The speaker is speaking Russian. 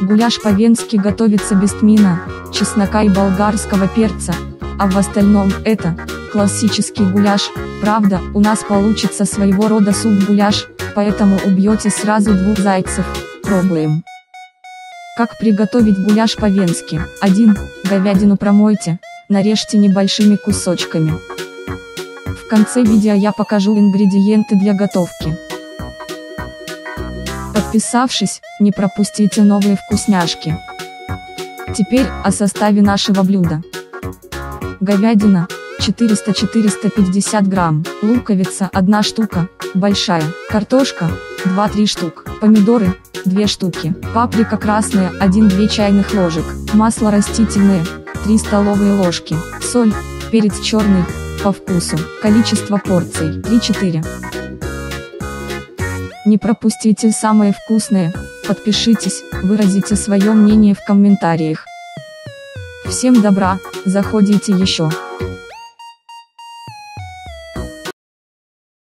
Гуляш по-венски готовится без тмина, чеснока и болгарского перца, а в остальном это классический гуляш. Правда, у нас получится своего рода суп-гуляш, поэтому убьете сразу двух зайцев. Пробуем. Как приготовить гуляш по-венски? 1. Говядину промойте, нарежьте небольшими кусочками. В конце видео я покажу ингредиенты для готовки. Подписавшись, не пропустите новые вкусняшки. Теперь о составе нашего блюда. Говядина 400-450 грамм, луковица 1 штука, большая, картошка 2-3 штук, помидоры 2 штуки, паприка красная 1-2 чайных ложек, масло растительное 3 столовые ложки, соль, перец черный, по вкусу, количество порций 3-4. Не пропустите самое вкусное, подпишитесь, выразите свое мнение в комментариях. Всем добра, заходите еще.